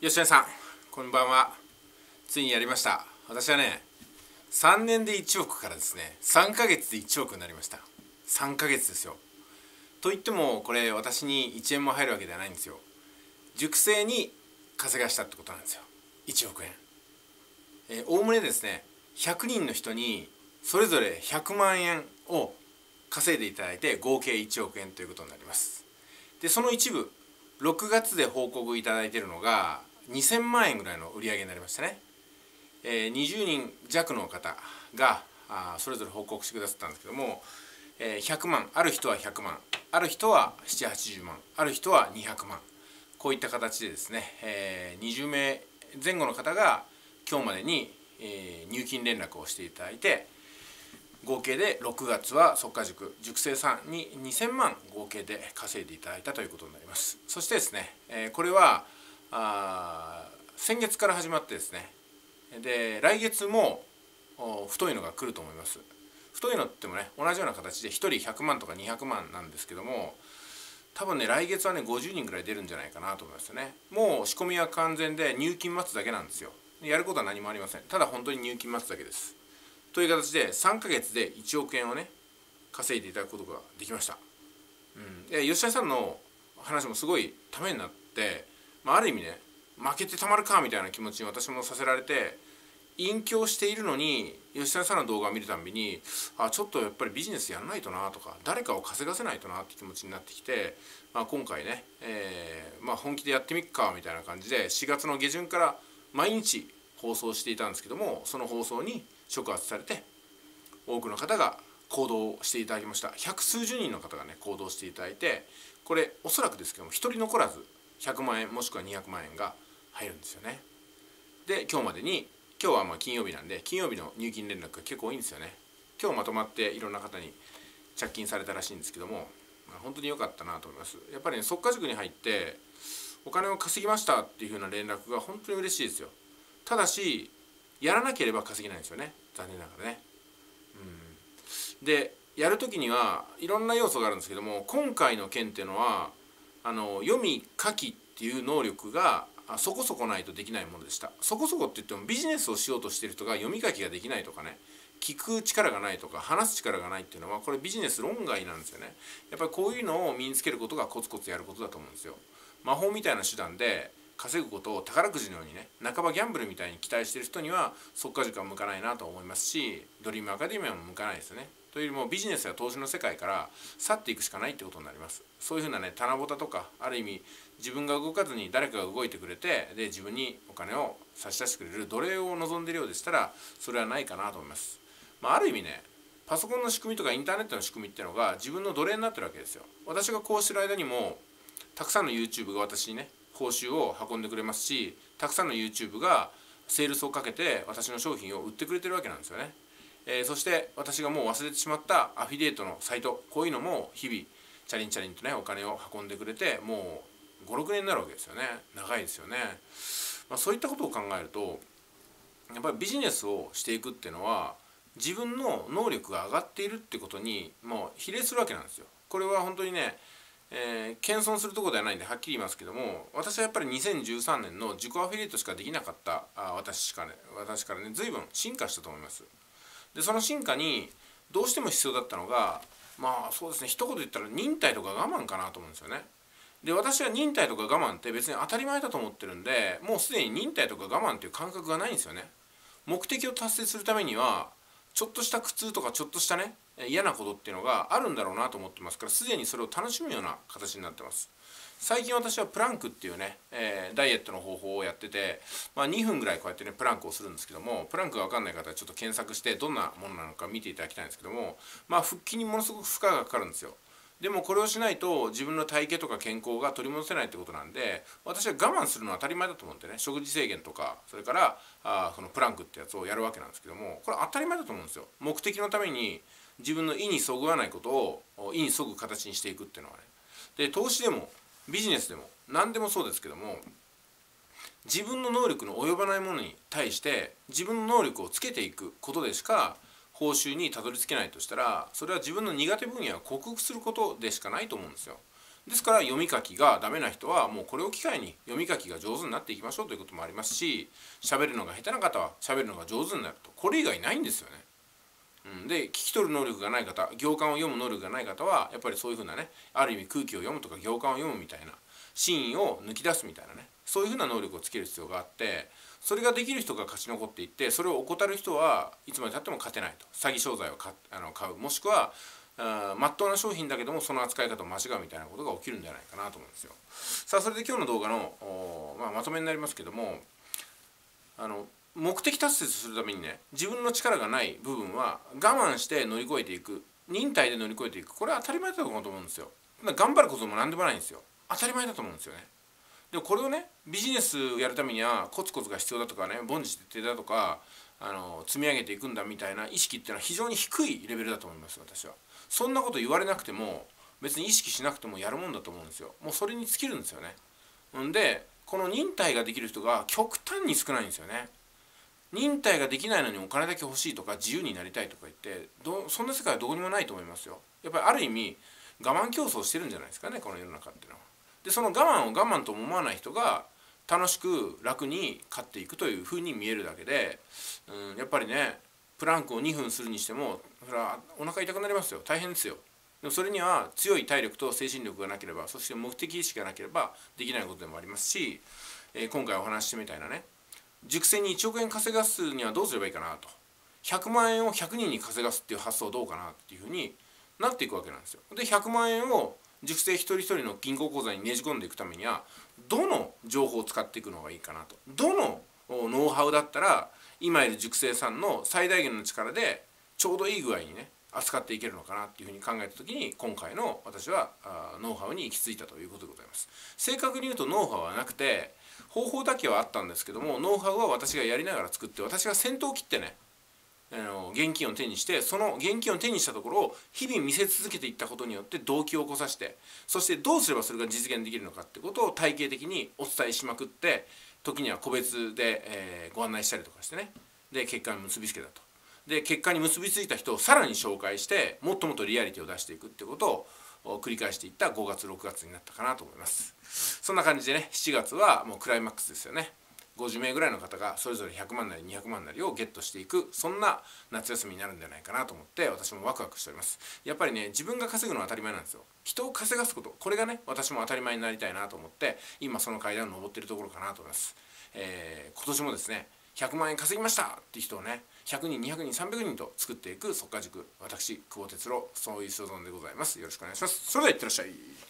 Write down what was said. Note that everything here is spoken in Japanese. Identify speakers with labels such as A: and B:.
A: 吉谷さんこんばんは。ついにやりました。私はね3年で1億からですね3ヶ月で1億になりました。3ヶ月ですよ。といってもこれ私に1円も入るわけではないんですよ。熟成に稼がしたってことなんですよ。1億円。おおむねですね100人の人にそれぞれ100万円を稼いでいただいて合計1億円ということになります。でその一部6月で報告いただいているのが2000万円ぐらいの売り上げになりましたね、えー、20人弱の方があそれぞれ報告してくださったんですけども、えー、100万ある人は100万ある人は780万ある人は200万。こういった形でですね、えー、20名前後の方が今日までに、えー、入金連絡をしていただいて合計で6月は速稼塾塾生さんに2000万合計で稼いでいただいたということになります。そしてですね、えー、これはあ先月から始まってですね。で来月も太いのが来ると思います。太いのってもね同じような形で1人100万とか200万なんですけども多分ね来月はね50人ぐらい出るんじゃないかなと思いますね。もう仕込みは完全で入金待つだけなんですよ。やることは何もありません。ただ本当に入金待つだけです。という形で3ヶ月で1億円をね稼いでいただくことができました、うん、で吉田さんの話もすごいためになって、まあ、ある意味ね負けてたまるかみたいな気持ちに私もさせられて隠居しているのに吉田さんの動画を見るたびにあちょっとやっぱりビジネスやんないとなとか誰かを稼がせないとなって気持ちになってきて、まあ、今回ね、えーまあ、本気でやってみっかみたいな感じで4月の下旬から毎日放送していたんですけどもその放送に触発されて多くの方が行動していただきました。百数十人の方がね行動していただいてこれおそらくですけども1人残らず100万円もしくは200万円が入るんですよね。で今日までに今日はまあ金曜日なんで金曜日の入金連絡が結構多いんですよね。今日まとまっていろんな方に着金されたらしいんですけども、まあ、本当に良かったなと思います。やっぱりね速稼塾に入ってお金を稼ぎましたっていう風な連絡が本当に嬉しいですよ。ただしやらなければ稼げないんですよね。残念ながらね。うん、でやる時にはいろんな要素があるんですけども今回の件っていうのはあの読み書きっていう能力がそこそこないとできないものでした。そこそこって言ってもビジネスをしようとしてる人が読み書きができないとかね聞く力がないとか話す力がないっていうのはこれビジネス論外なんですよね。やっぱりこういうのを身につけることがコツコツやることだと思うんですよ。魔法みたいな手段で稼ぐことを宝くじのようにね半ばギャンブルみたいに期待してる人には速稼塾は向かないなと思いますしドリームアカデミアも向かないですよね。というよりもビジネスや投資の世界から去っていくしかないってことになります。そういうふうなね棚ぼたとかある意味自分が動かずに誰かが動いてくれてで自分にお金を差し出してくれる。奴隷を望んでいるようでしたらそれはないかなと思います、まあ、ある意味ねパソコンの仕組みとかインターネットの仕組みっていうのが自分の奴隷になってるわけですよ。私がこうしてる間にもたくさんの YouTube が私にね報酬を運んでくれますしたくさんの YouTube がセールスをかけて私の商品を売ってくれてるわけなんですよね、えー、そして私がもう忘れてしまったアフィリエイトのサイトこういうのも日々チャリンチャリンとねお金を運んでくれてもう56年になるわけですよね。長いですよね、まあ、そういったことを考えるとやっぱりビジネスをしていくっていうのは自分の能力が上がっているってことにもう比例するわけなんですよ。これは本当にねえー、謙遜するとこではないんではっきり言いますけども私はやっぱり2013年の自己アフィリエイトしかできなかったあ私しかね私からね随分進化したと思います。でその進化にどうしても必要だったのがまあそうですね一言言ったら忍耐とか我慢かなと思うんですよね。で私は忍耐とか我慢って別に当たり前だと思ってるんでもうすでに忍耐とか我慢っていう感覚がないんですよね。目的を達成するためにはちょっとした苦痛とかちょっとしたね嫌なことっていうのがあるんだろうなと思ってますからすでにそれを楽しむような形になってます。最近私はプランクっていうね、えー、ダイエットの方法をやってて、まあ、2分ぐらいこうやってねプランクをするんですけどもプランクが分かんない方はちょっと検索してどんなものなのか見ていただきたいんですけどもまあ腹筋にものすごく負荷がかかるんですよ。でもこれをしないと自分の体型とか健康が取り戻せないってことなんで私は我慢するのは当たり前だと思ってね。食事制限とかそれからあそのプランクってやつをやるわけなんですけどもこれ当たり前だと思うんですよ。目的のために自分の意にそぐわないことを意にそぐ形にしていくっていうのはね。で投資でもビジネスでも何でもそうですけども自分の能力の及ばないものに対して自分の能力をつけていくことでしか報酬にたどり着けないとしたらそれは自分の苦手分野を克服することでしかないと思うんですよ。ですから読み書きがダメな人はもうこれを機会に読み書きが上手になっていきましょうということもありますし喋るのが下手な方は喋るのが上手になるとこれ以外ないんですよね。うん、で聞き取る能力がない方行間を読む能力がない方はやっぱりそういうふうなねある意味空気を読むとか行間を読むみたいな真意を抜き出すみたいなねそういうふうな能力をつける必要があってそれができる人が勝ち残っていってそれを怠る人はいつまでたっても勝てないと詐欺商材を買あの買うもしくはまっとうな商品だけどもその扱い方を間違うみたいなことが起きるんじゃないかなと思うんですよ。さあそれで今日の動画の、まあ、まとめになりますけどもあの目的達成するためにね自分の力がない部分は我慢して乗り越えていく忍耐で乗り越えていくこれは当たり前だと思うんですよ。頑張ることも何でもないんですよ。当たり前だと思うんですよね。でもこれをねビジネスやるためにはコツコツが必要だとかね凡事徹底だとかあの積み上げていくんだみたいな意識っていうのは非常に低いレベルだと思います私は。そんなこと言われなくても別に意識しなくてもやるもんだと思うんですよ。もうそれに尽きるんですよね。んでこの忍耐ができる人が極端に少ないんですよね。忍耐ができないのにお金だけ欲しいとか自由になりたいとか言ってどそんな世界はどこにもないと思いますよ。やっぱりある意味我慢競争してるんじゃないですかねこの世の中っていうのは。でその我慢を我慢とも思わない人が楽しく楽に勝っていくというふうに見えるだけで、うん、やっぱりねプランクを2分するにしてもそれはお腹痛くなりますよ。大変ですよ。でもそれには強い体力と精神力がなければそして目的意識がなければできないことでもありますし、えー、今回お話ししてみたいなね熟成に1億円稼がすにはどうすればいいかなと。100万円を100人に稼がすっていう発想どうかなっていうふうになっていくわけなんですよ。で100万円を熟成一人一人の銀行口座にねじ込んでいくためにはどの情報を使っていくのがいいかなと。どのノウハウだったら今いる熟成さんの最大限の力でちょうどいい具合にね扱っていけるのかなっていうふうに考えた時に今回の私はノウハウに行き着いたということでございます。正確に言うとノウハウはなくて方法だけはあったんですけどもノウハウは私がやりながら作って私が先頭を切ってねあの現金を手にしてその現金を手にしたところを日々見せ続けていったことによって動機を起こさせてそしてどうすればそれが実現できるのかってことを体系的にお伝えしまくって時には個別で、えー、ご案内したりとかしてね。で結果に結びつけたと。で結果に結びついた人をさらに紹介してもっともっとリアリティを出していくってことを繰り返していった5月6月になったかなと思います。そんな感じでね7月はもうクライマックスですよね。50名ぐらいの方がそれぞれ100万なり200万なりをゲットしていくそんな夏休みになるんじゃないかなと思って私もワクワクしております。やっぱりね自分が稼ぐのは当たり前なんですよ。人を稼がすこと。これがね私も当たり前になりたいなと思って今その階段を上っているところかなと思います、えー、今年もですね100万円稼ぎましたって人をね100人200人300人と作っていく速稼塾。私久保哲郎そういう所存でございます。よろしくお願いします。それではいってらっしゃい。